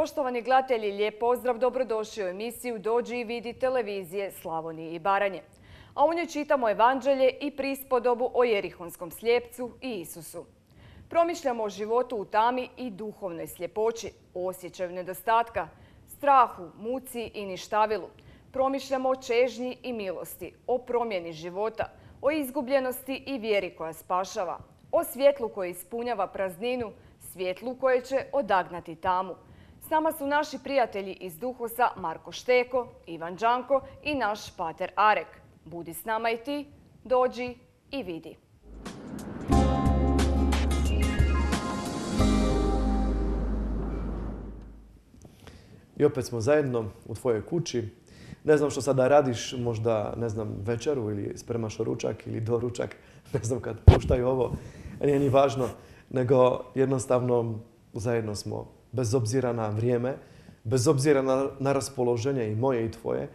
Poštovani gledatelji, lijep pozdrav, dobrodošli u emisiju Dođi i vidi televizije Slavonije i Baranje. A u njoj čitamo evanđelje i prispodobu o Jerihonskom slijepcu i Isusu. Promišljamo o životu u tami i duhovnoj sljepoći, osjećaju nedostatka, strahu, muci i ništavilu. Promišljamo o čežnji i milosti, o promjeni života, o izgubljenosti i vjeri koja spašava, o svjetlu koji ispunjava prazninu, svjetlu koje će odagnati tamu. S nama su naši prijatelji iz Duhosa Marko Šteko, Ivan Đanko i naš pater Arek. Budi s nama i ti, dođi i vidi. I opet smo zajedno u tvojoj kući. Ne znam što sada radiš, možda, ne znam, večeru ili spremaš ručak ili doručak. Ne znam kad puštaju ovo, nije ni važno. Nego jednostavno zajedno smo, bez obzira na vrijeme, bez obzira na, na raspoloženje i moje i tvoje,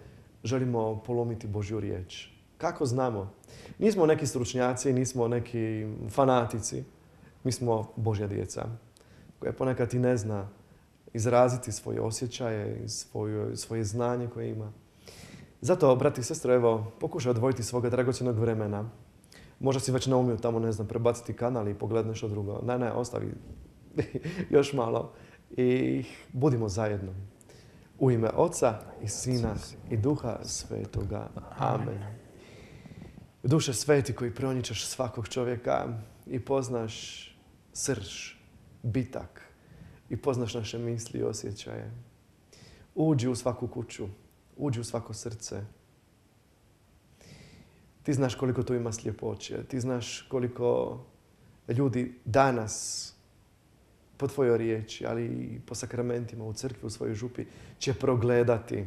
želimo polomiti Božju riječ. Kako znamo? Nismo neki stručnjaci, nismo neki fanatici. Mi smo Božja djeca koja ponekad i ne zna izraziti svoje osjećaje svoje, svoje znanje koje ima. Zato, brati i sestre, evo, pokušaj odvojiti svoga dragocjenog vremena. Možda si već naumio tamo, ne znam, prebaciti kanal i pogledati nešto drugo. Ne, ne, ostavi još malo i budimo zajedno. U ime Oca i Sina i Duha Svetoga. Amen. Duše sveti koji proničeš svakog čovjeka i poznaš srž, bitak i poznaš naše misli i osjećaje. Uđi u svaku kuću, uđi u svako srce. Ti znaš koliko tu ima sljepoće, ti znaš koliko ljudi danas po tvojoj riječi, ali i po sakramentima u crkvi, u svojoj župi, će progledati.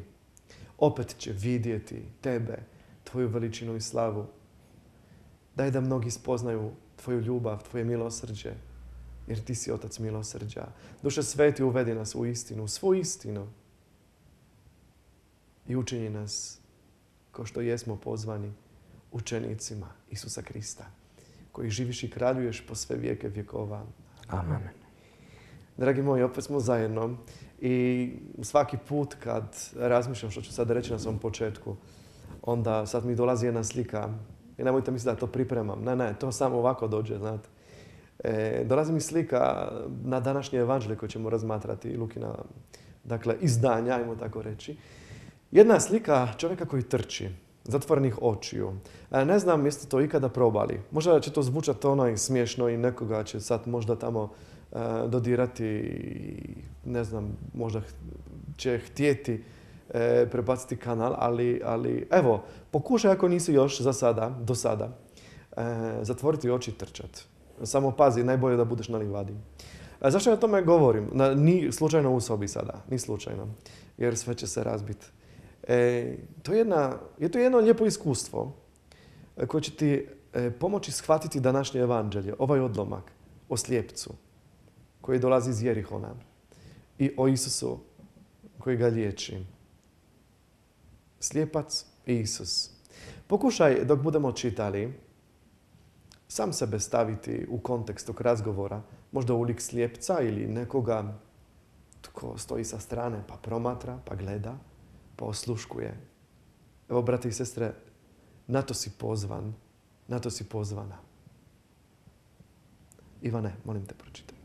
Opet će vidjeti tebe, tvoju veličinu i slavu. Daj da mnogi spoznaju tvoju ljubav, tvoje milosrđe, jer ti si otac milosrđa. Duše sveti uvedi nas u istinu, u svu istinu. I učini nas, kao što jesmo pozvani, učenicima Isusa Krista, koji živiš i kraljuješ po sve vijeke vjekova. Amen. Dragi moji, opet smo zajedno i svaki put kad razmišljam što ću sad reći na svom početku, onda sad mi dolazi jedna slika i nemojte misliti da to pripremam. Ne, ne, to samo ovako dođe, znate. E, dolazi mi slika na današnje evanđelje koje ćemo razmatrati, Lukina, dakle, izdanja, ajmo tako reći. Jedna slika čovjeka koji trči, zatvorenih očiju. E, ne znam jeste to ikada probali. Možda će to zvučati ono i smiješno i nekoga će sad možda tamo e, dodirati, ne znam, možda će htjeti e, prebaciti kanal, ali, ali evo, pokušaj ako nisi još za sada, do sada, zatvoriti oči i trčati. Samo pazi, najbolje da budeš na livadi. Zašto ja o tome govorim? ni slučajno u sobi sada, ni slučajno. Jer sve će se razbiti. E, to je, jedna, je to jedno lijepo iskustvo e, koje će ti e, pomoći shvatiti današnje evanđelje, ovaj odlomak o slijepcu koji dolazi iz Jerihona i o Isusu koji ga liječi. Slijepac i Isus. Pokušaj dok budemo čitali sam sebe staviti u kontekst tog razgovora, možda u lik slijepca ili nekoga tko stoji sa strane pa promatra, pa gleda, pa osluškuje. Evo, brate i sestre, na to si pozvan, na to si pozvana. Ivane, molim te, pročitaj.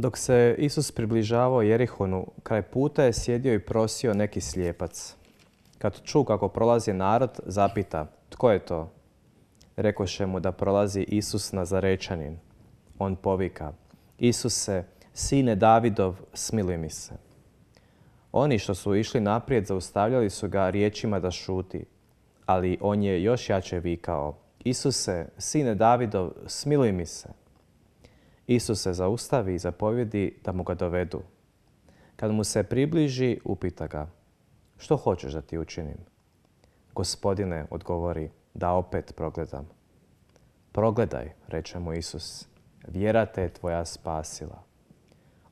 Dok se Isus približavao Jerihonu, kraj puta je sjedio i prosio neki slijepac. Kad ču kako prolazi narod, zapita, tko je to? rekoše mu da prolazi Isus Nazarečanin. On povika, Isuse, sine Davidov, smiluj mi se. Oni što su išli naprijed zaustavljali su ga riječima da šuti, ali on je još jače vikao, Isuse, sine Davidov, smiluj mi se. Isus se zaustavi i zapovjedi da mu ga dovedu. Kad mu se približi, upita ga, što hoćeš da ti učinim? Gospodine, odgovori, da opet progledam. Progledaj, reče mu Isus, vjera te je tvoja spasila.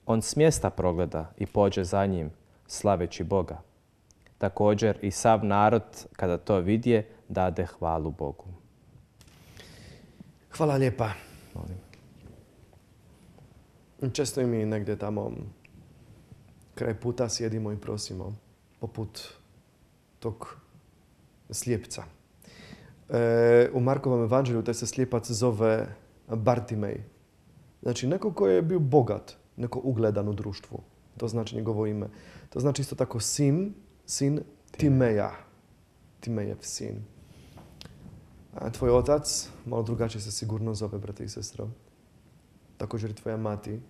On s mjesta progleda i pođe za njim, slaveći Boga. Također i sav narod, kada to vidje, dade hvalu Bogu. Hvala lijepa. Često i mi negdje tamo kraj puta sjedimo i prosimo, poput tog slijepca. E, u Markovom evanđelju taj se slijepac zove Bartimej. Znači neko koji je bio bogat, neko ugledan u društvu. To znači njegovo ime. To znači isto tako sin, sin Timeja. Timejev sin. A tvoj otac, malo drugačije se sigurno zove, brate i sestro. Također i tvoja mati.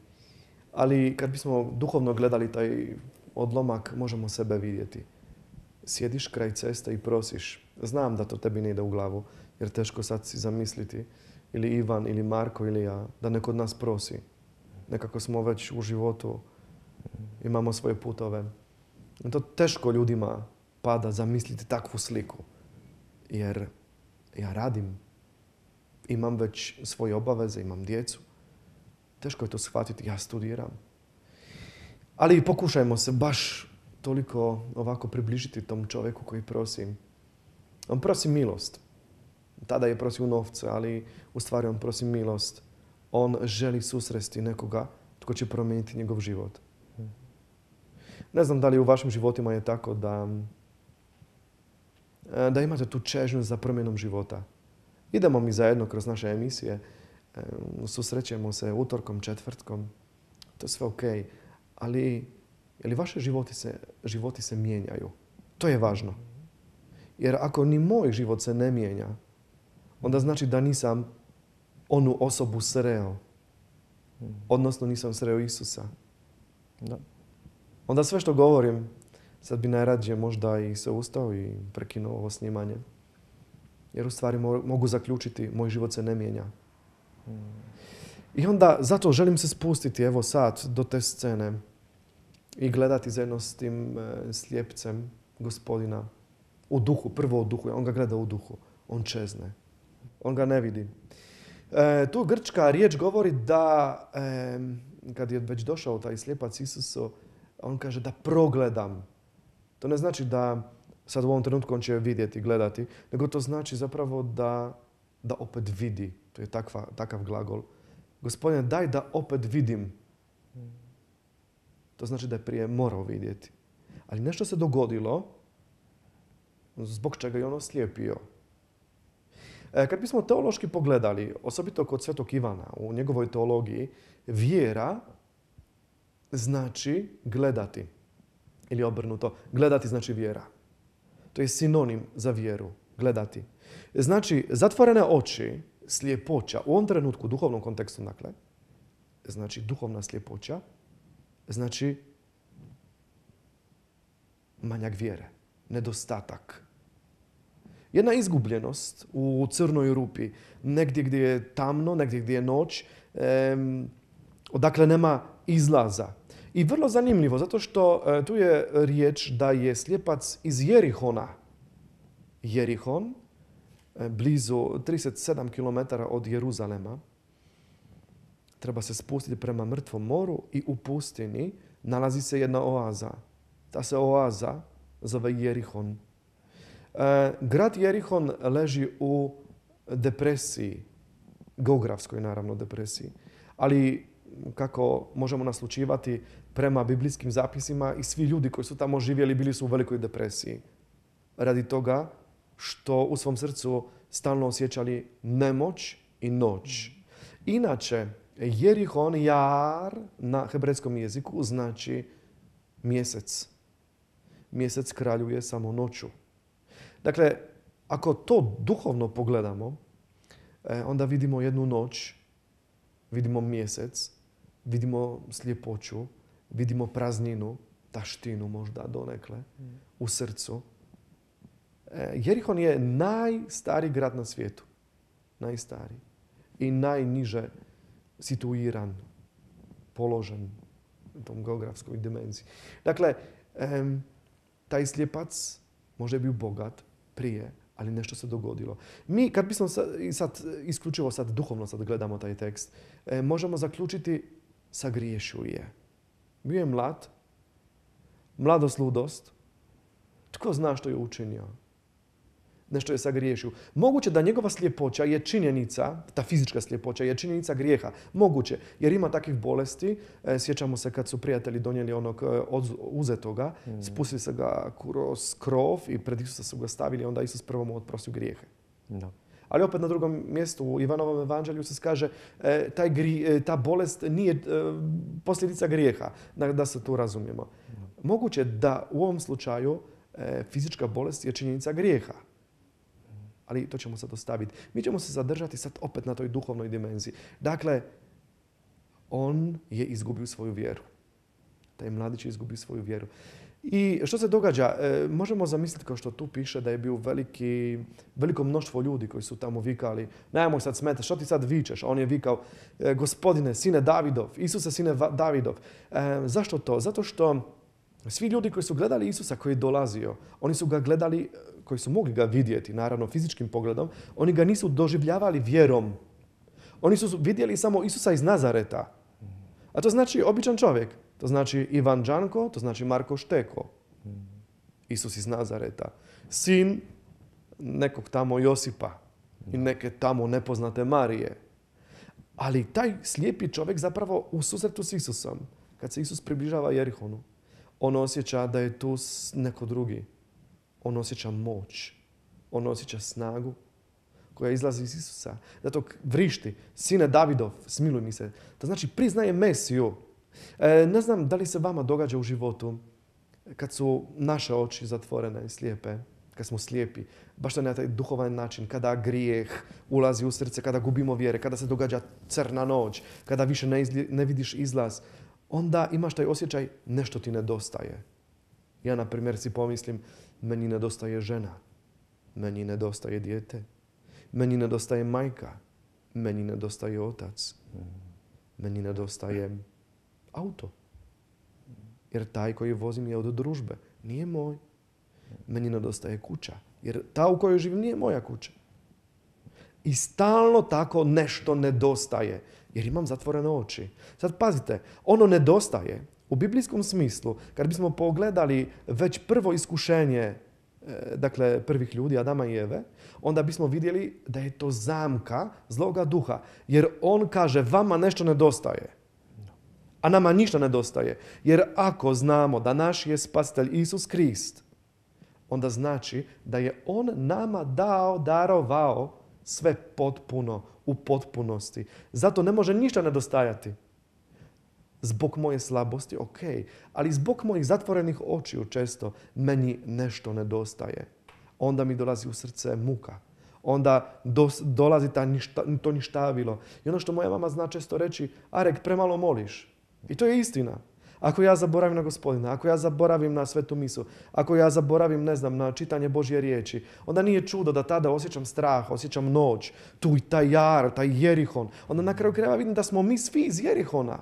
Ali kad bismo duhovno gledali taj odlomak, možemo sebe vidjeti. Sjediš kraj ceste i prosiš. Znam da to tebi ne ide u glavu, jer teško sad si zamisliti ili Ivan, ili Marko, ili ja, da neko od nas prosi. Nekako smo već u životu, imamo svoje putove. To teško ljudima pada zamisliti takvu sliku. Jer ja radim, imam već svoje obaveze, imam djecu. Teško je to shvatiti, ja studiram. Ali pokušajmo se baš toliko ovako približiti tom čovjeku koji prosi. On prosi milost. Tada je prosio novce, ali u stvari on prosi milost. On želi susresti nekoga tko će promijeniti njegov život. Ne znam da li u vašim životima je tako da, e, da imate tu čežnju za promjenom života. Idemo mi zajedno kroz naše emisije, susrećemo se utorkom, četvrtkom, to je sve ok, ali je li vaše životi se, životi se mijenjaju? To je važno. Jer ako ni moj život se ne mijenja, onda znači da nisam onu osobu sreo. Odnosno nisam sreo Isusa. Da. Onda sve što govorim, sad bi najradije možda i se ustao i prekinuo ovo snimanje. Jer u stvari mogu zaključiti, moj život se ne mijenja. I onda zato želim se spustiti evo sad do te scene i gledati zajedno s tim e, slijepcem gospodina u duhu, prvo u duhu. On ga gleda u duhu. On čezne. On ga ne vidi. E, tu grčka riječ govori da kad je već došao taj slijepac Isusu, on kaže da progledam. To ne znači da sad u ovom trenutku on će vidjeti, gledati, nego to znači zapravo da, da opet vidi. To je takva, takav glagol. Gospodine, daj da opet vidim. To znači da je prije morao vidjeti. Ali nešto se dogodilo zbog čega je ono slijepio. E, kad bismo teološki pogledali, osobito kod Svetog Ivana, u njegovoj teologiji, vjera znači gledati. Ili obrnuto, gledati znači vjera. To je sinonim za vjeru, gledati. Znači, zatvorene oči, slijepoća, u ovom trenutku, u duhovnom kontekstu, dakle, znači duhovna slijepoća, znači manjak vjere, nedostatak jedna izgubljenost u crnoj rupi, negdje gdje je tamno, negdje gdje je noć, odakle nema izlaza. I vrlo zanimljivo, zato što e, tu je riječ da je slijepac iz Jerihona. Jerihon, e, blizu 37 km od Jeruzalema. Treba se spustiti prema mrtvom moru i u pustini nalazi se jedna oaza. Ta se oaza zove Jerihon. E, grad Jerihon leži u depresiji, geografskoj naravno depresiji, ali kako možemo naslučivati prema biblijskim zapisima i svi ljudi koji su tamo živjeli bili su u velikoj depresiji. Radi toga što u svom srcu stalno osjećali nemoć i noć. Inače, Jerihon, jar na hebrejskom jeziku znači mjesec. Mjesec kraljuje samo noću. Dakle, ako to duhovno pogledamo, e, onda vidimo jednu noć, vidimo mjesec, vidimo sljepoću, vidimo prazninu, taštinu možda donekle u srcu. E, Jerihon je najstariji grad na svijetu. Najstariji. I najniže situiran, položen u tom geografskoj dimenziji. Dakle, taj slijepac možda je bio bogat, prije, ali nešto se dogodilo. Mi, kad bismo sad, sad isključivo sad duhovno sad gledamo taj tekst, e, možemo zaključiti sagriješuje. Bio je mlad, mladost, ludost. Tko zna što je učinio? Nešto je sagriješio. Moguće da njegova sljepoća je činjenica, ta fizička sljepoća je činjenica grijeha. Moguće, jer ima takvih bolesti. E, sjećamo se kad su prijatelji donijeli onog e, uzetoga, mm. spustili se ga kroz krov i pred Isusa su ga stavili, onda Isus prvo mu odprosio grijehe. Ali opet na drugom mjestu u Ivanovom evanđelju se kaže e, taj ta bolest nije posljedica grijeha, da, da se tu razumijemo. Moguće da u ovom slučaju fizička bolest je činjenica grijeha ali to ćemo sad ostaviti. Mi ćemo se zadržati sad opet na toj duhovnoj dimenziji. Dakle, on je izgubio svoju vjeru. Taj mladić je izgubio svoju vjeru. I što se događa? E, možemo zamisliti kao što tu piše da je bio veliki, veliko mnoštvo ljudi koji su tamo vikali nemoj sad smeta, što ti sad vičeš? on je vikao e, gospodine, sine Davidov, Isuse, sine Davidov. E, zašto to? Zato što svi ljudi koji su gledali Isusa koji je dolazio, oni su ga gledali koji su mogli ga vidjeti, naravno fizičkim pogledom, oni ga nisu doživljavali vjerom. Oni su vidjeli samo Isusa iz Nazareta. A to znači običan čovjek. To znači Ivan Đanko, to znači Marko Šteko. Isus iz Nazareta. Sin nekog tamo Josipa i neke tamo nepoznate Marije. Ali taj slijepi čovjek zapravo u susretu s Isusom, kad se Isus približava Jerihonu, on osjeća da je tu neko drugi on osjeća moć. On osjeća snagu koja izlazi iz Isusa. Zato vrišti, sine Davidov, smiluj mi se. To znači priznaje Mesiju. E, ne znam da li se vama događa u životu kad su naše oči zatvorene i slijepe, kad smo slijepi, baš na taj duhovan način, kada grijeh ulazi u srce, kada gubimo vjere, kada se događa crna noć, kada više ne, ne vidiš izlaz, onda imaš taj osjećaj nešto ti nedostaje. Ja, na primjer, si pomislim, meni nedostaje žena, meni nedostaje dijete, meni nedostaje majka, meni nedostaje otac, meni nedostaje auto. Jer taj koji vozim je od družbe, nije moj. Meni nedostaje kuća, jer ta u kojoj živim nije moja kuća. I stalno tako nešto nedostaje, jer imam zatvorene oči. Sad pazite, ono nedostaje u biblijskom smislu, kad bismo pogledali već prvo iskušenje e, dakle prvih ljudi, Adama i Eve, onda bismo vidjeli da je to zamka zloga duha. Jer on kaže, vama nešto nedostaje. A nama ništa nedostaje. Jer ako znamo da naš je spasitelj Isus Krist, onda znači da je on nama dao, darovao sve potpuno, u potpunosti. Zato ne može ništa nedostajati zbog moje slabosti, ok, ali zbog mojih zatvorenih očiju često meni nešto nedostaje. Onda mi dolazi u srce muka. Onda dolazi ta to ništavilo. I ono što moja mama zna često reći, Arek, premalo moliš. I to je istina. Ako ja zaboravim na gospodina, ako ja zaboravim na svetu misu, ako ja zaboravim, ne znam, na čitanje Božje riječi, onda nije čudo da tada osjećam strah, osjećam noć, tu i taj jar, taj Jerihon. Onda na kraju krajeva vidim da smo mi svi iz Jerihona.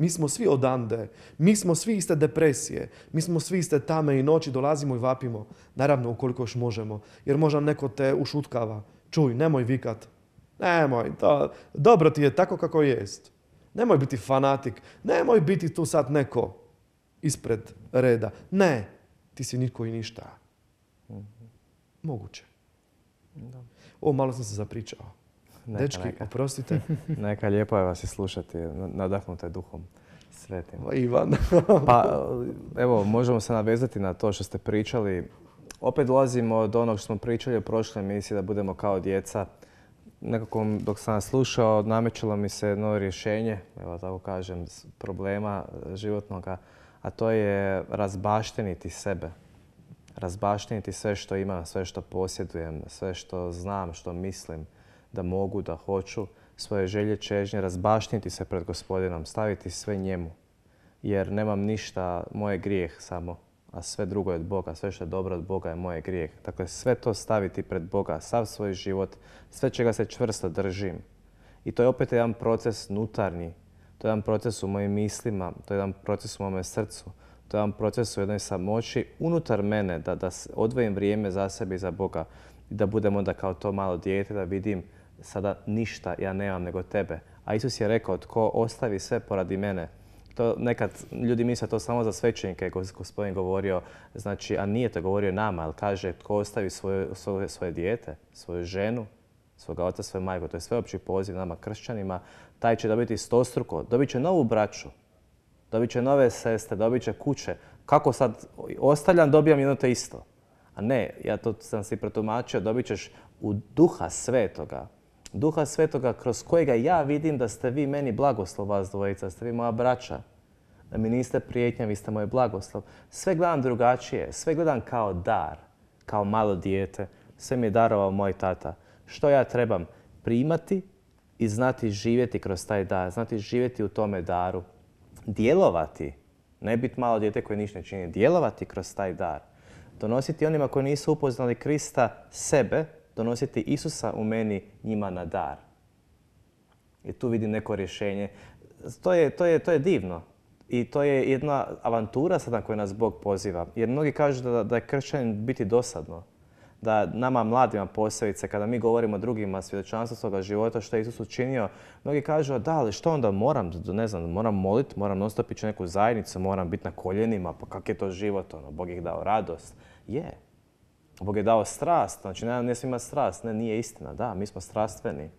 Mi smo svi odande. Mi smo svi iste depresije. Mi smo svi iste tame i noći dolazimo i vapimo. Naravno, ukoliko još možemo. Jer možda neko te ušutkava. Čuj, nemoj vikat. Nemoj, to, dobro ti je tako kako jest. Nemoj biti fanatik. Nemoj biti tu sad neko ispred reda. Ne, ti si niko i ništa. Moguće. O, malo sam se zapričao. Neka, Dečki, neka. oprostite. neka, lijepo je vas i slušati, nadahnute duhom svetim. Ivan. pa, evo, možemo se navezati na to što ste pričali. Opet dolazimo od onog što smo pričali u prošloj emisiji, da budemo kao djeca. Nekako dok sam vas slušao, namećalo mi se jedno rješenje, evo tako kažem, problema životnog, a to je razbašteniti sebe. Razbašteniti sve što imam, sve što posjedujem, sve što znam, što mislim da mogu, da hoću svoje želje, čežnje, razbašniti se pred gospodinom, staviti sve njemu. Jer nemam ništa, moje grijeh samo, a sve drugo je od Boga, sve što je dobro od Boga je moje grijeh. Dakle, sve to staviti pred Boga, sav svoj život, sve čega se čvrsto držim. I to je opet jedan proces nutarnji, to je jedan proces u mojim mislima, to je jedan proces u mome srcu, to je jedan proces u jednoj samoći unutar mene, da, da odvojim vrijeme za sebe i za Boga i da budem onda kao to malo dijete, da vidim sada ništa ja nemam nego tebe. A Isus je rekao, tko ostavi sve poradi mene To nekad ljudi misle to samo za svećenike, gospodin govorio, znači, a nije to govorio nama, ali kaže tko ostavi svoje, svoje, dijete, svoju ženu, svoga oca, svoju majku, to je sveopći poziv nama kršćanima, taj će dobiti stostruko, dobit će novu braću, dobit će nove sestre, dobit će kuće. Kako sad ostavljam, dobijam jedno te isto. A ne, ja to sam si protumačio, dobit ćeš u duha svetoga. Duha svetoga kroz kojega ja vidim da ste vi meni blagoslov vas dvojica, da ste vi moja braća. Da mi niste prijetnja, vi ste moj blagoslov. Sve gledam drugačije, sve gledam kao dar, kao malo dijete. Sve mi je darovao moj tata. Što ja trebam? Primati i znati živjeti kroz taj dar, znati živjeti u tome daru. Djelovati, ne biti malo dijete koje ništa ne čini, djelovati kroz taj dar. Donositi onima koji nisu upoznali Krista sebe, donositi Isusa u meni njima na dar. I tu vidim neko rješenje. To je, to je, to je divno. I to je jedna avantura sada koju nas Bog poziva. Jer mnogi kažu da, da je kršćanin biti dosadno da nama mladima posebice, kada mi govorimo drugima svjedočanstvo svoga života, što je Isus učinio, mnogi kažu, da, ali što onda moram, ne znam, moram moliti, moram nostopići neku zajednicu, moram biti na koljenima, pa kak je to život, ono, Bog je dao radost. Je. Bog je dao strast, znači ne, ne imati strast, ne, nije istina, da, mi smo strastveni.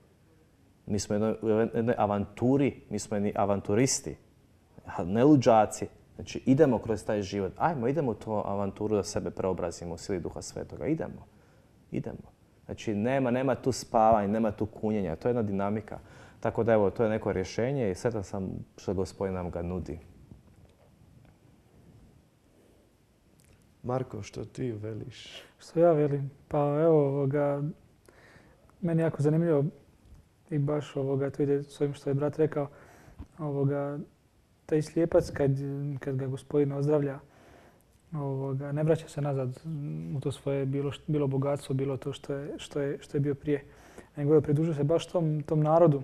Mi smo u jednoj avanturi, mi smo jedni avanturisti, ne luđaci. Znači, idemo kroz taj život. Ajmo, idemo u tu avanturu da sebe preobrazimo u sili Duha Svetoga. Idemo. Idemo. Znači, nema, nema tu spavanja, nema tu kunjenja. To je jedna dinamika. Tako da, evo, to je neko rješenje i sretan sam što gospodin nam ga nudi. Marko, što ti veliš? Što ja velim? Pa evo, ovoga, meni je jako zanimljivo i baš ovoga, to ide s ovim što je brat rekao, ovoga, taj slijepac kad, kad ga gospodin ozdravlja, ovoga, ne vraća se nazad u to svoje bilo, bilo bogatstvo, bilo to što je, što je, što je bio prije. Nego je pridružio se baš tom, tom narodu,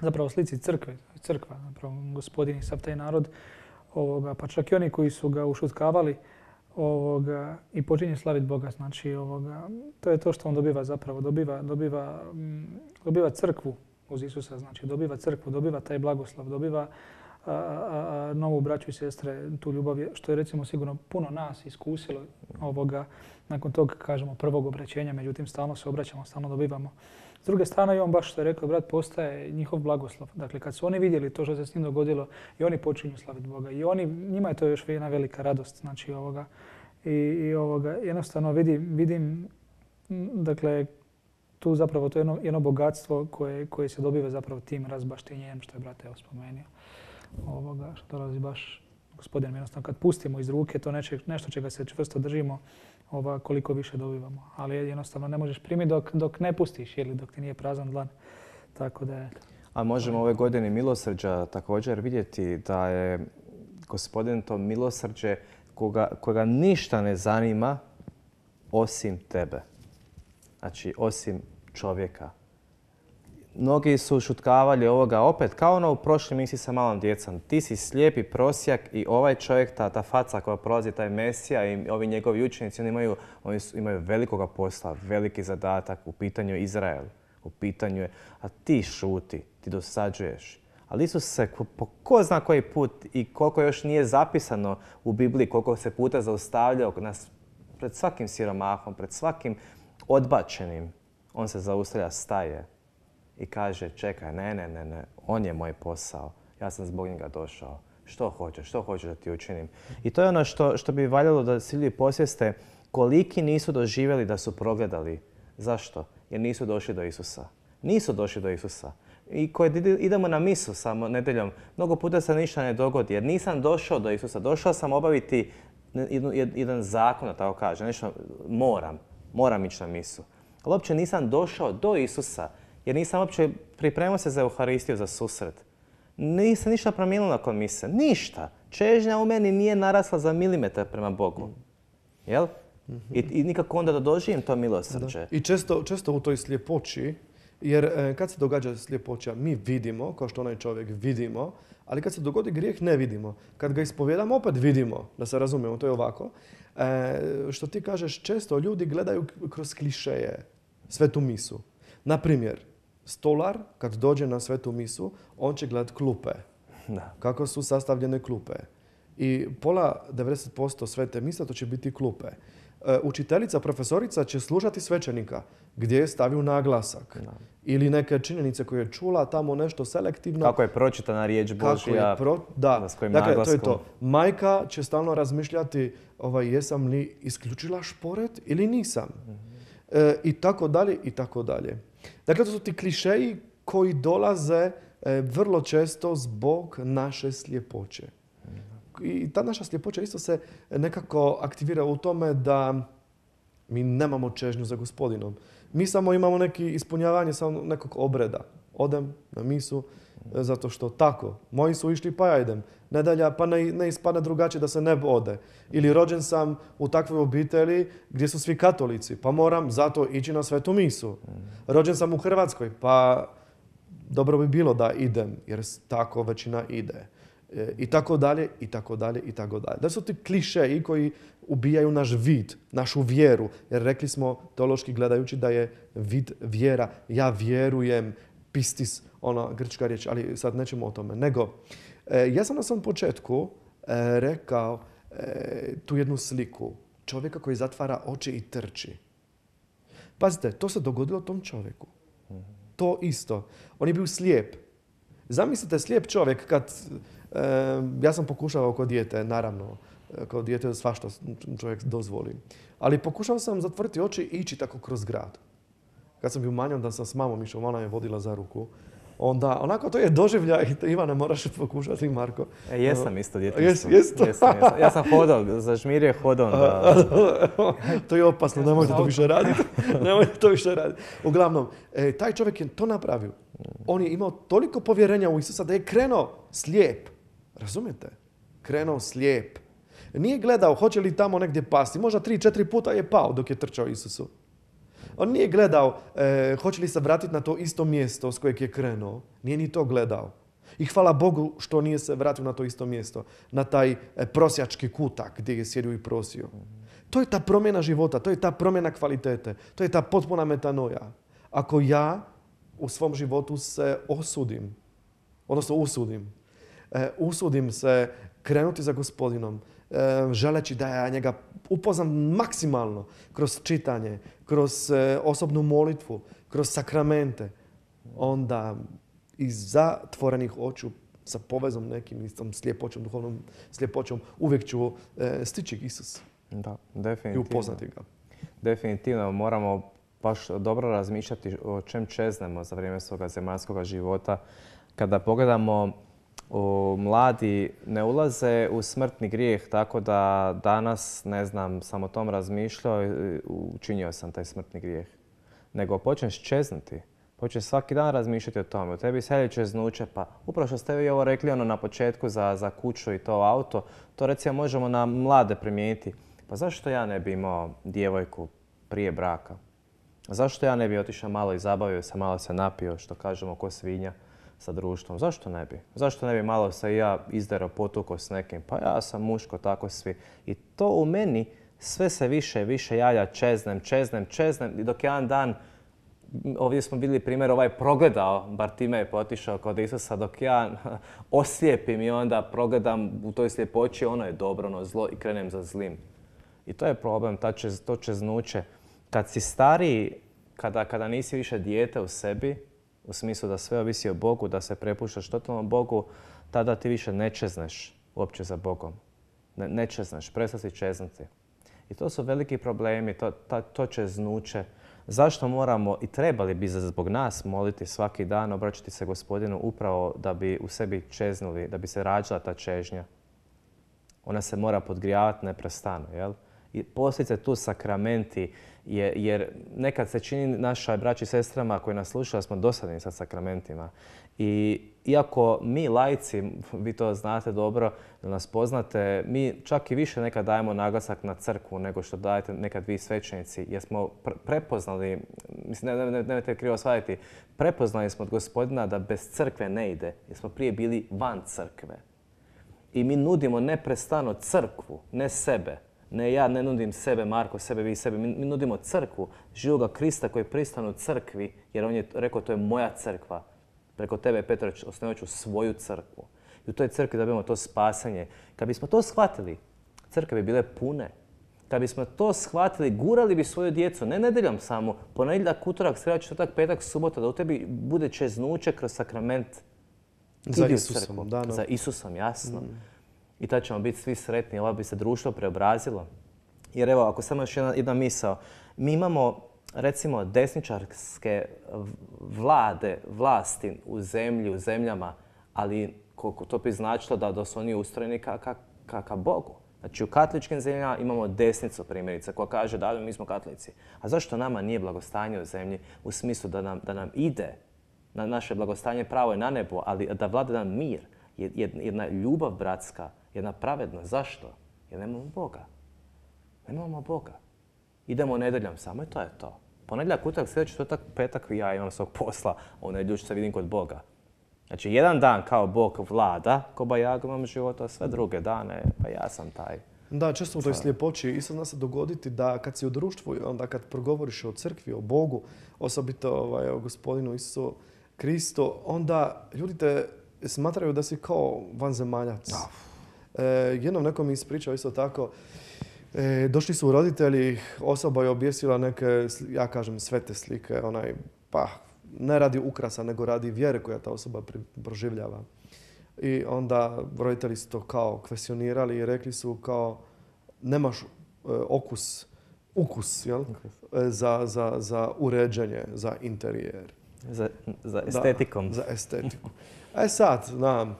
zapravo slici crkve, crkva, zapravo gospodin i sav taj narod, ovoga, pa čak i oni koji su ga ušutkavali ovoga, i počinje slaviti Boga. Znači, ovoga, to je to što on dobiva zapravo, dobiva, dobiva, mm, dobiva crkvu uz Isusa, znači dobiva crkvu, dobiva taj blagoslov, dobiva a, novu braću i sestre tu ljubav, što je recimo sigurno puno nas iskusilo ovoga nakon tog, kažemo, prvog obraćenja, međutim stalno se obraćamo, stalno dobivamo. S druge strane, on baš što je rekao, brat, postaje njihov blagoslov. Dakle, kad su oni vidjeli to što se s njim dogodilo, i oni počinju slaviti Boga. I oni, njima je to još jedna velika radost, znači ovoga. I, i ovoga, jednostavno vidim, vidim, dakle, tu zapravo to je jedno, jedno bogatstvo koje, koje se dobiva zapravo tim razbaštenjem, što je brat evo spomenuo ovoga, što dolazi baš gospodin. Jednostavno kad pustimo iz ruke to neče, nešto čega se čvrsto držimo, ova, koliko više dobivamo. Ali jednostavno ne možeš primiti dok, dok ne pustiš ili dok ti nije prazan dlan. Tako da je... A možemo ove godine milosrđa također vidjeti da je gospodin to milosrđe koga, koga ništa ne zanima osim tebe. Znači, osim čovjeka mnogi su šutkavali ovoga opet, kao ono u prošloj misiji sa malom djecom. Ti si slijepi prosjak i ovaj čovjek, ta, faca koja prolazi, taj Mesija i ovi njegovi učenici, oni imaju, oni imaju velikoga posla, veliki zadatak u pitanju Izrael. U pitanju je, a ti šuti, ti dosađuješ. Ali Isus se po ko zna koji put i koliko još nije zapisano u Bibliji, koliko se puta zaustavljao nas pred svakim siromahom, pred svakim odbačenim, on se zaustavlja, staje i kaže čekaj, ne, ne, ne, ne, on je moj posao, ja sam zbog njega došao. Što hoćeš, što hoćeš da ti učinim? I to je ono što, što bi valjalo da svi ljudi posvijeste koliki nisu doživjeli da su progledali. Zašto? Jer nisu došli do Isusa. Nisu došli do Isusa. I koji idemo na misu samo nedeljom, mnogo puta se ništa ne dogodi jer nisam došao do Isusa. Došao sam obaviti jedan zakon, da tako kaže. Nešto moram, moram ići na misu. Ali uopće nisam došao do Isusa jer nisam uopće pripremao se za Euharistiju, za susret. Nisam ništa promijenilo nakon mise. Ništa. Čežnja u meni nije narasla za milimetar prema Bogu. Jel? I, I, nikako onda da doživim to milosrđe. I često, često u toj sljepoći, jer e, kad se događa sljepoća, mi vidimo, kao što onaj čovjek vidimo, ali kad se dogodi grijeh ne vidimo. Kad ga ispovjedamo opet vidimo, da se razumijemo, to je ovako. E, što ti kažeš, često ljudi gledaju kroz klišeje svetu misu. Na primjer, stolar, kad dođe na svetu misu, on će gledat klupe. Da. kako su sastavljene klupe. I pola 90% sve te misle to će biti klupe. E, učiteljica, profesorica će slušati svećenika gdje je stavio naglasak. Ili neke činjenice koje je čula, tamo nešto selektivno. Kako je pročitana riječ Božja. pro... Da, da, s kojim dakle, to je to. Majka će stalno razmišljati ovaj, jesam li isključila šporet ili nisam. E, I tako dalje, i tako dalje. Dakle, to su ti klišeji koji dolaze e, vrlo često zbog naše sljepoće. I ta naša sljepoća isto se nekako aktivira u tome da mi nemamo čežnju za gospodinom. Mi samo imamo neki ispunjavanje samo nekog obreda. Odem na misu e, zato što tako. Moji su išli pa ja idem. Nedalja pa ne, ne ispadne drugačije da se ne ode. Ili rođen sam u takvoj obitelji gdje su svi katolici pa moram zato ići na svetu misu. Rođen sam u Hrvatskoj pa dobro bi bilo da idem jer tako većina ide. E, I tako dalje, i tako dalje, i tako dalje. Da su ti klišeji koji ubijaju naš vid, našu vjeru. Jer rekli smo, teološki gledajući, da je vid vjera. Ja vjerujem, pistis, ona grčka riječ, ali sad nećemo o tome. Nego, e, ja sam na samom početku e, rekao e, tu jednu sliku čovjeka koji zatvara oči i trči. Pazite, to se dogodilo tom čovjeku. To isto. On je bio slijep. Zamislite slijep čovjek kad, ja sam pokušao kao dijete, naravno, kao dijete svašta čovjek dozvoli. Ali pokušao sam zatvoriti oči i ići tako kroz grad. Kad sam bio manji, onda sam s mamom išao, ona je vodila za ruku. Onda, onako, to je doživljaj, Ivane, moraš pokušati, Marko. E, jesam isto Jes- djetinjstvo. jes? Jesam, jesam. Ja sam hodao, zažmirio hodao. Da, to je opasno, nemojte to više raditi. nemojte to više raditi. Uglavnom, e, taj čovjek je to napravio. On je imao toliko povjerenja u Isusa da je krenuo slijep. Razumijete? Krenuo slijep. Nije gledao hoće li tamo negdje pasti. Možda tri, četiri puta je pao dok je trčao Isusu. On nije gledao e, hoće li se vratiti na to isto mjesto s kojeg je krenuo. Nije ni to gledao. I hvala Bogu što nije se vratio na to isto mjesto. Na taj e, prosjački kutak gdje je sjedio i prosio. To je ta promjena života, to je ta promjena kvalitete, to je ta potpuna metanoja. Ako ja u svom životu se osudim, odnosno usudim, e, usudim se krenuti za gospodinom, želeći da ja njega upoznam maksimalno kroz čitanje, kroz e, osobnu molitvu, kroz sakramente, onda iz zatvorenih očiju sa povezom nekim, i tom sljepoćom, duhovnom sljepoćom, uvijek ću e, stići Isus da, i definitivno. upoznati ga. Definitivno moramo baš dobro razmišljati o čem čeznemo za vrijeme svoga zemaljskog života. Kada pogledamo, o, mladi ne ulaze u smrtni grijeh, tako da danas, ne znam, sam o tom razmišljao učinio sam taj smrtni grijeh. Nego počneš čeznuti. Počneš svaki dan razmišljati o tome. U tebi selje čeznuće, pa upravo što ste vi ovo rekli ono na početku za, za kuću i to auto, to recimo možemo na mlade primijeniti. Pa zašto ja ne bi imao djevojku prije braka? Zašto ja ne bi otišao malo i zabavio se, malo se napio, što kažemo, ko svinja sa društvom? Zašto ne bi? Zašto ne bi malo se ja izderao, potuko s nekim? Pa ja sam muško, tako svi. I to u meni sve se više i više javlja, čeznem, čeznem, čeznem. I dok jedan dan, ovdje smo bili primjer, ovaj progledao, bar time je potišao kod Isusa, dok ja oslijepim i onda progledam u toj sljepoći, ono je dobro, ono zlo i krenem za zlim. I to je problem, ta čez, to čeznuće. Kad si stariji, kada, kada nisi više dijete u sebi, u smislu da sve ovisi o Bogu, da se prepuštaš totalno Bogu, tada ti više ne čezneš uopće za Bogom. Ne, ne čezneš, prestao si čeznuti. I to su veliki problemi, to, ta, to čeznuće. Zašto moramo i trebali bi za- zbog nas moliti svaki dan, obraćati se gospodinu upravo da bi u sebi čeznuli, da bi se rađala ta čežnja ona se mora podgrijavati neprestano, jel? I posljedice tu sakramenti, jer nekad se čini našoj braći i sestrama koji nas slušaju da smo dosadni sa sakramentima. I iako mi lajci, vi to znate dobro, da nas poznate, mi čak i više nekad dajemo naglasak na crkvu nego što dajete nekad vi svećenici, jer smo pre- prepoznali, mislim, ne, ne, nemojte krivo shvatiti, prepoznali smo od gospodina da bez crkve ne ide, jer smo prije bili van crkve. I mi nudimo neprestano crkvu, ne sebe. Ne ja ne nudim sebe, Marko, sebe, vi sebe. Mi, mi nudimo crkvu, živoga Krista koji je pristan u crkvi, jer on je rekao to je moja crkva. Preko tebe, Petar, osnovat ću svoju crkvu. i u toj crkvi dobijemo to spasanje. Kad bismo to shvatili, crkve bi bile pune. Kad bismo to shvatili, gurali bi svoju djecu, ne nedeljom samo, ponedjeljak, utorak, sreda, četvrtak, petak, subota, da u tebi bude čeznuće kroz sakrament. Za Isusom, da, no. Za Isusom, jasno. I tad ćemo biti svi sretni, ovo bi se društvo preobrazilo. Jer evo, ako samo još jedna, jedna misao, mi imamo recimo desničarske vlade, vlasti u zemlji, u zemljama, ali koliko to bi značilo da, da su oni ustrojeni ka, ka, ka, ka Bogu. Znači u katoličkim zemljama imamo desnicu primjerice koja kaže da mi smo katolici. A zašto nama nije blagostanje u zemlji u smislu da nam, da nam ide na naše blagostanje pravo je na nebu, ali da vlada nam mir, jed- jed- jedna ljubav bratska, jedna pravednost. Zašto? Jer nemamo Boga. Nemamo Boga. Idemo nedjeljom samo i to je to. Ponedjeljak, utorak, sljedeći četvrtak, petak i ja imam svog posla, a u nedjelju se vidim kod Boga. Znači, jedan dan kao Bog vlada, ko bajaga imam života, a sve druge dane, pa ja sam taj. Da, često u toj slijepoći isto zna se dogoditi da kad si u društvu, i onda kad progovoriš o crkvi, o Bogu, osobito ovaj, o gospodinu Isusu Kristu, onda ljudi te smatraju da si kao vanzemaljac. E, jednom nekom mi ispričao isto tako, e, došli su roditelji, osoba je objesila neke, ja kažem, svete slike, onaj, pa, ne radi ukrasa, nego radi vjere koja ta osoba proživljava. I onda roditelji su to kao kvesionirali i rekli su kao nemaš e, okus, ukus, jel? E, za, za, za uređenje, za interijer. Za, za Da, estetikom. za estetiku. E sad, znam, e,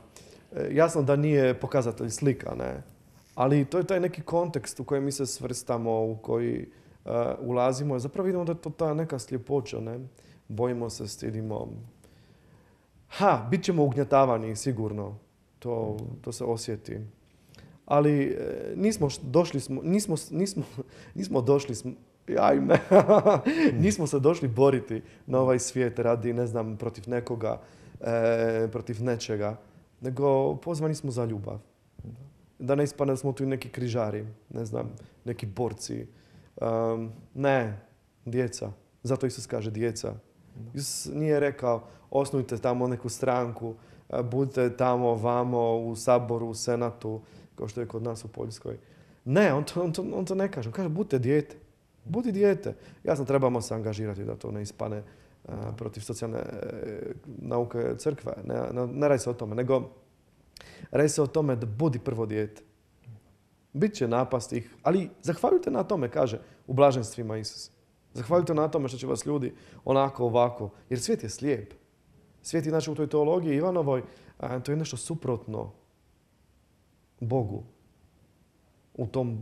jasno da nije pokazatelj slika, ne? Ali to je taj neki kontekst u kojem mi se svrstamo, u koji e, ulazimo. Zapravo vidimo da je to ta neka sljepoća, ne? Bojimo se, stidimo. Ha, bit ćemo ugnjetavani, sigurno. To, to se osjeti. Ali e, nismo došli smo, nismo, nismo, nismo došli smo, ajme, nismo se došli boriti na ovaj svijet radi, ne znam, protiv nekoga, e, protiv nečega, nego pozvani smo za ljubav. Da ne ispadne da smo tu neki križari, ne znam, neki borci. Um, ne, djeca. Zato Isus kaže djeca. Isus nije rekao osnujte tamo neku stranku, a, budite tamo, vamo, u saboru, u senatu, kao što je kod nas u Poljskoj. Ne, on to, on to, ne kaže. On kaže budite dijete. Budi dijete. Jasno, trebamo se angažirati da to ne ispane protiv socijalne e, nauke crkve. Ne, ne, radi se o tome, nego radi se o tome da budi prvo dijete. Bit će napast ih, ali zahvaljujte na tome, kaže u blaženstvima Isus. Zahvaljujte na tome što će vas ljudi onako, ovako, jer svijet je slijep. Svijet je znači u toj teologiji Ivanovoj, to je nešto suprotno Bogu. U tom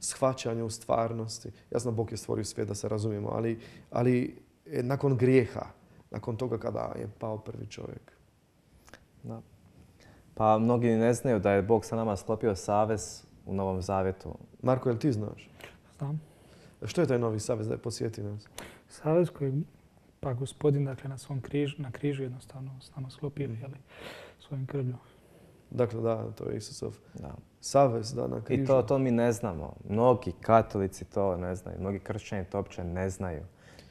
shvaćanju stvarnosti. Jasno, Bog je stvorio svijet da se razumijemo, ali, ali e, nakon grijeha, nakon toga kada je pao prvi čovjek. Da. Pa mnogi ne znaju da je Bog sa nama sklopio savez u Novom Zavjetu. Marko, jel ti znaš? Znam. Što je taj novi savez da je posjeti nas? Savez koji pa gospodin dakle, na svom križu, na križu jednostavno s nama sklopio jeli, svojim krvlju. Dakle, da, to je Isusov Da. savez da na križu. I to, to mi ne znamo. Mnogi katolici to ne znaju. Mnogi kršćani to uopće ne znaju.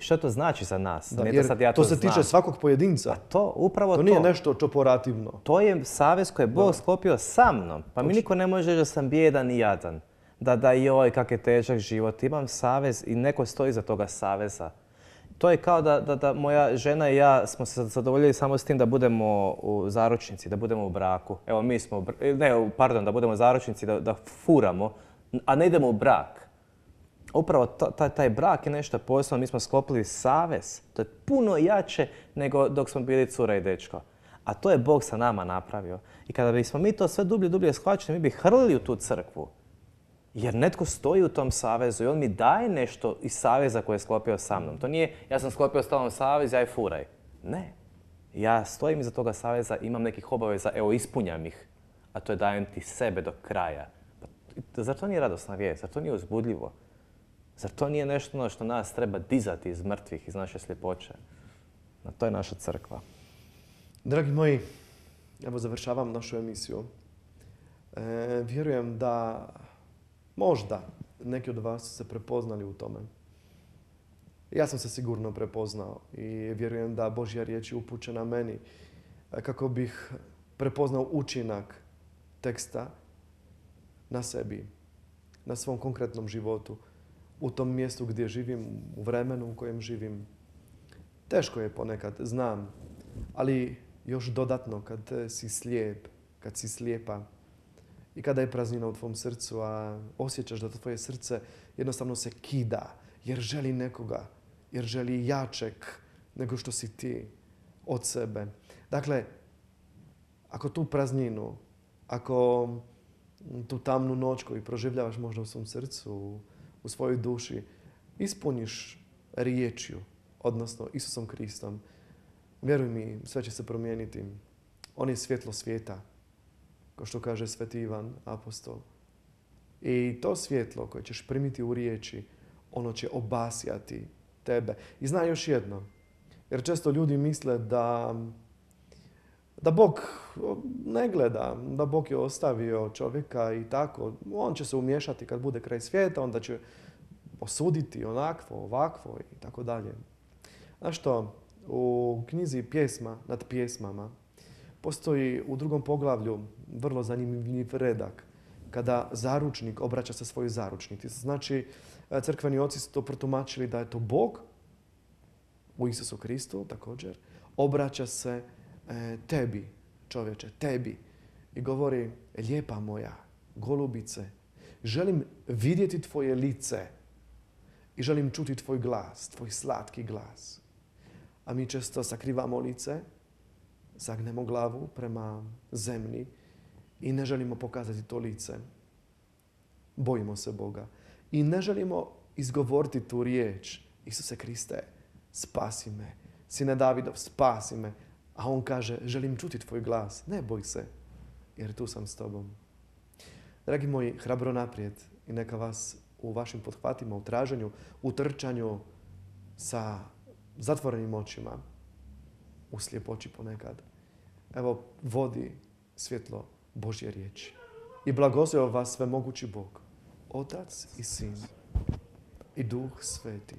Što to znači za nas? Da, Nije jer da sad ja to to se znam. tiče svakog pojedinca. A to, upravo To to. nije nešto čoporativno. To je savez koji je Bog sklopio sa mnom. Pa mi Točno. niko ne može da sam bijedan i jadan. Da, da joj, kak je težak život. Imam savez i neko stoji za toga saveza. To je kao da, da, da moja žena i ja smo se zadovoljili samo s tim da budemo u zaručnici, da budemo u braku. Evo mi smo, ne, pardon, da budemo zaručnici, da, da furamo, a ne idemo u brak. Upravo taj, taj brak je nešto posebno, mi smo sklopili savez. To je puno jače nego dok smo bili cura i dečko. A to je Bog sa nama napravio. I kada bismo mi to sve dublje, dublje shvaćali, mi bi hrlili u tu crkvu. Jer netko stoji u tom savezu i on mi daje nešto iz saveza koje je sklopio sa mnom. To nije, ja sam sklopio s savez, aj furaj. Ne. Ja stojim iza toga saveza, imam nekih obaveza, evo ispunjam ih. A to je dajem ti sebe do kraja. Pa, zar to nije radosna vijest? Zar to nije uzbudljivo? Zar to nije nešto ono što nas treba dizati iz mrtvih, iz naše sljepoće? A to je naša crkva. Dragi moji, evo završavam našu emisiju. E, vjerujem da možda neki od vas su se prepoznali u tome. Ja sam se sigurno prepoznao i vjerujem da Božja riječ je upućena meni e, kako bih prepoznao učinak teksta na sebi, na svom konkretnom životu, u tom mjestu gdje živim, u vremenu u kojem živim. Teško je ponekad, znam, ali još dodatno kad si slijep, kad si slijepa i kada je praznina u tvom srcu, a osjećaš da tvoje srce jednostavno se kida jer želi nekoga, jer želi jačeg nego što si ti od sebe. Dakle, ako tu prazninu, ako tu tamnu noć koju proživljavaš možda u svom srcu, u svojoj duši, ispuniš riječju, odnosno Isusom Kristom, vjeruj mi, sve će se promijeniti. On je svjetlo svijeta, kao što kaže Sveti Ivan, apostol. I to svjetlo koje ćeš primiti u riječi, ono će obasjati tebe. I zna još jedno, jer često ljudi misle da, da Bog ne gleda, da Bog je ostavio čovjeka i tako. On će se umješati kad bude kraj svijeta, onda će osuditi onakvo, ovakvo i tako dalje. Znaš što, u knjizi pjesma nad pjesmama postoji u drugom poglavlju vrlo zanimljiv redak kada zaručnik obraća se svojoj zaručnici. Znači, crkveni oci su to protumačili da je to Bog u Isusu Kristu također, obraća se e, tebi, čovječe, tebi i govori, lijepa moja, golubice, želim vidjeti tvoje lice i želim čuti tvoj glas, tvoj slatki glas. A mi često sakrivamo lice, sagnemo glavu prema zemlji i ne želimo pokazati to lice. Bojimo se Boga. I ne želimo izgovoriti tu riječ. Isuse Kriste, spasi me. Sine Davidov, spasi me. A on kaže, želim čuti tvoj glas. Ne boj se, jer tu sam s tobom. Dragi moji, hrabro naprijed i neka vas u vašim pothvatima, u traženju, u trčanju sa zatvorenim očima, u sljepoći ponekad. Evo, vodi svjetlo Božje riječi. I blagoslov vas sve mogući Bog, Otac i Sin i Duh Sveti.